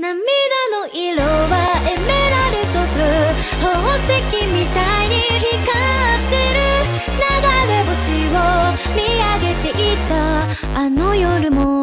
涙の色はエメラルドブ宝石みたいに光ってる。流れ星を見上げていた。あの夜も